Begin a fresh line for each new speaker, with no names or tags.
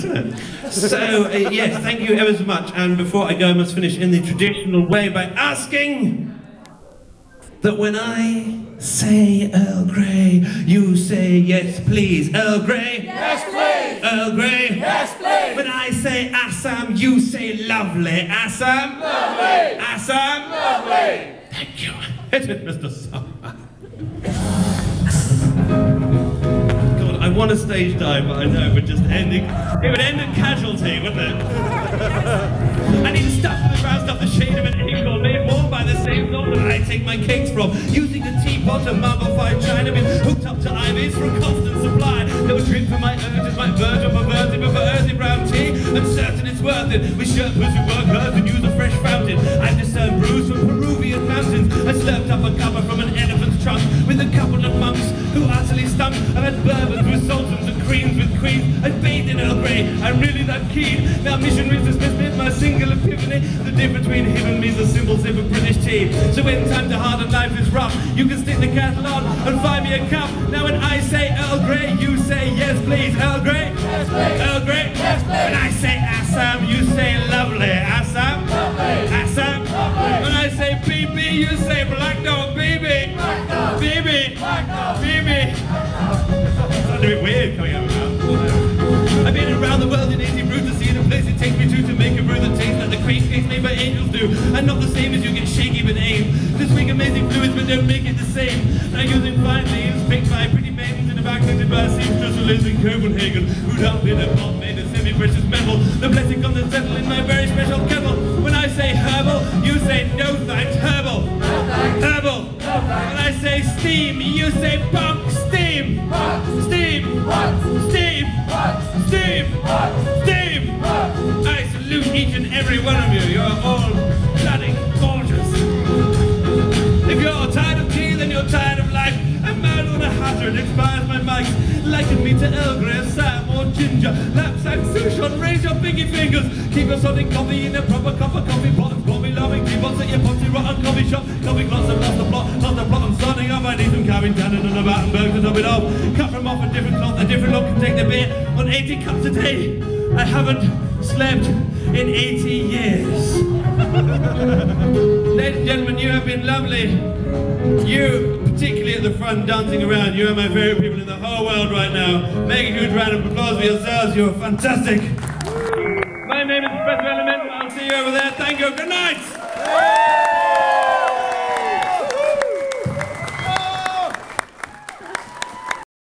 So, uh, yes, thank you ever so much. And before I go, I must finish in the traditional way by asking that when I say Earl Grey, you say yes, please. Earl Grey?
Yes, please!
Earl Grey?
Yes, please!
When I say Assam, you say lovely. Assam?
Lovely!
Assam?
Lovely!
Thank you. Hit it, Mr. Summer. Want a stage dive, but I know would just ending, it would end in casualty, wouldn't it? I need to stuff the ground stuff the shade of an eagle made warm by the same that I take my cakes from. Using a teapot and marble of monks who utterly stunk. I've had bourbons with sultans and creams with queens. I bathed in Earl Grey. I'm really that keen. Now missionaries dismiss me my single epiphany. The difference between him and me's a simple sip of a British tea. So when time to hard and life is rough, you can stick the kettle on and find me a cup. Now when I say Earl Grey, you say yes please. Earl Grey?
Yes, please!
Earl Grey?
Yes, please!
When I say Assam, you say lovely. Assam?
Lovely!
Assam?
Lovely!
When I say BB, you say black dog. BB. Bit weird coming out mouth. I've been around the world in 80 brews to see the place it takes me to to make a brew that tastes like the cream cakes made by angels do. And not the same as you get shaky with aim. Just make amazing fluids but don't make it the same. Now using fine leaves picked by pretty maidens in a back lifted by seamstress who lives in Copenhagen. Who'd help in a pot made of semi-precious metal. The blessing comes and settle in my very special kettle. When I say herbal, you say no thanks, herbal.
No thanks!
Herbal.
No thanks!
When I say steam, you say punk, every one of you. You are all bloody gorgeous. If you're all tired of tea, then you're tired of life. I'm mad on a hazard, expires my mic. Liken me to Earl Grey, Sam or Ginger. Lapsang Souchong, raise your pinky fingers. Keep your sonic coffee in a proper cup of coffee pot. And coffee loving teapots at your potty rotten coffee shop. Coffee clots have lost the plot, lost the plot. Some cabin and a Battenberg to top it off. Cut from off a different cloth, a different look, and take the beer on 80 cups a day. I haven't slept in 80 years. Ladies and gentlemen, you have been lovely. You, particularly at the front, dancing around, you are my favourite people in the whole world right now. Make a huge round of applause for yourselves. You're fantastic. My name is Professor Elemental. I'll see you over there. Thank you. Good night.